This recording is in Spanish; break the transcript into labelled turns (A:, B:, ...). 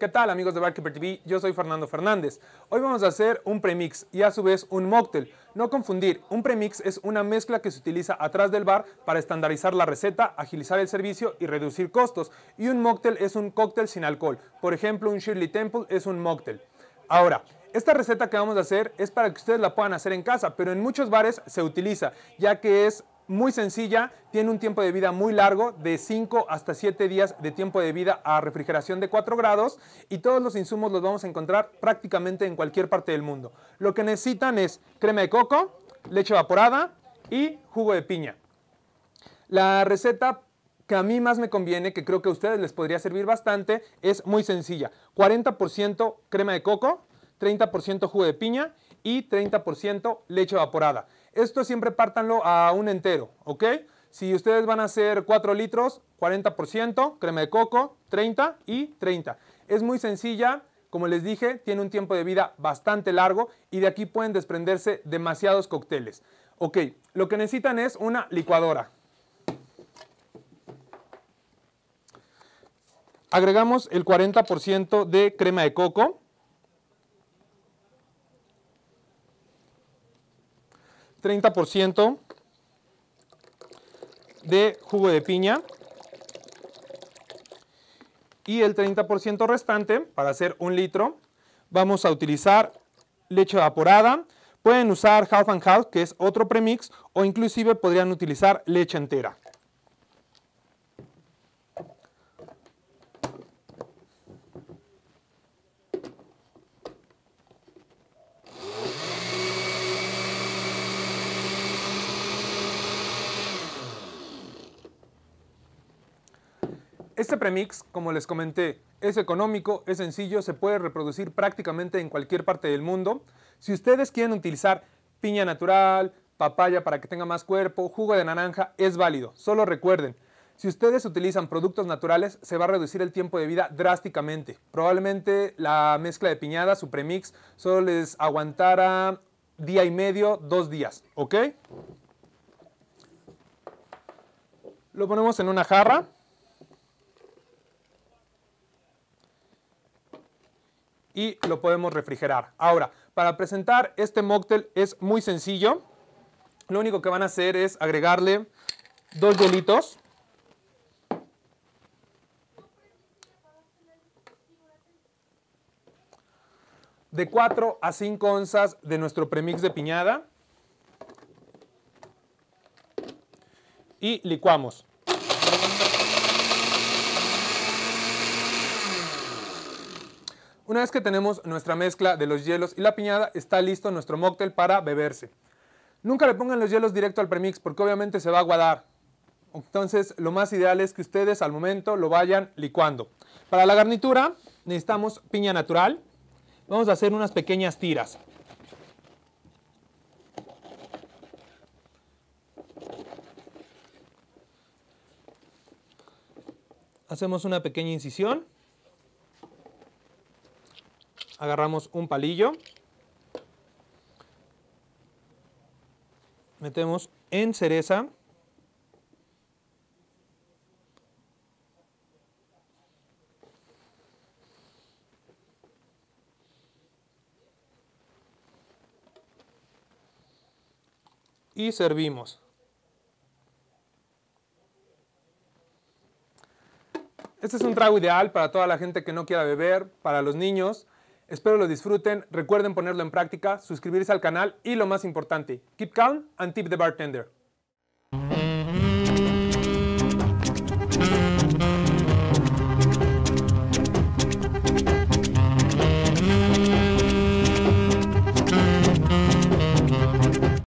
A: ¿Qué tal amigos de Barkeeper TV? Yo soy Fernando Fernández. Hoy vamos a hacer un premix y a su vez un mocktail. No confundir, un premix es una mezcla que se utiliza atrás del bar para estandarizar la receta, agilizar el servicio y reducir costos. Y un mocktail es un cóctel sin alcohol. Por ejemplo, un Shirley Temple es un mocktail. Ahora, esta receta que vamos a hacer es para que ustedes la puedan hacer en casa, pero en muchos bares se utiliza, ya que es muy sencilla, tiene un tiempo de vida muy largo, de 5 hasta 7 días de tiempo de vida a refrigeración de 4 grados y todos los insumos los vamos a encontrar prácticamente en cualquier parte del mundo. Lo que necesitan es crema de coco, leche evaporada y jugo de piña. La receta que a mí más me conviene, que creo que a ustedes les podría servir bastante, es muy sencilla. 40% crema de coco, 30% jugo de piña y 30% leche evaporada. Esto siempre pártanlo a un entero, ¿ok? Si ustedes van a hacer 4 litros, 40%, crema de coco, 30 y 30. Es muy sencilla, como les dije, tiene un tiempo de vida bastante largo y de aquí pueden desprenderse demasiados cócteles. Ok, lo que necesitan es una licuadora. Agregamos el 40% de crema de coco. 30% de jugo de piña y el 30% restante, para hacer un litro, vamos a utilizar leche evaporada. Pueden usar half and half, que es otro premix, o inclusive podrían utilizar leche entera. Este premix, como les comenté, es económico, es sencillo, se puede reproducir prácticamente en cualquier parte del mundo. Si ustedes quieren utilizar piña natural, papaya para que tenga más cuerpo, jugo de naranja, es válido. Solo recuerden, si ustedes utilizan productos naturales, se va a reducir el tiempo de vida drásticamente. Probablemente la mezcla de piñada, su premix, solo les aguantara día y medio, dos días, ¿ok? Lo ponemos en una jarra. Y lo podemos refrigerar. Ahora, para presentar este mocktail es muy sencillo. Lo único que van a hacer es agregarle dos hielitos. De 4 a 5 onzas de nuestro premix de piñada. Y licuamos. Una vez que tenemos nuestra mezcla de los hielos y la piñada, está listo nuestro mocktail para beberse. Nunca le pongan los hielos directo al premix porque obviamente se va a aguadar. Entonces lo más ideal es que ustedes al momento lo vayan licuando. Para la garnitura necesitamos piña natural. Vamos a hacer unas pequeñas tiras. Hacemos una pequeña incisión agarramos un palillo, metemos en cereza, y servimos. Este es un trago ideal para toda la gente que no quiera beber, para los niños. Espero lo disfruten, recuerden ponerlo en práctica, suscribirse al canal y lo más importante, keep calm and tip the bartender.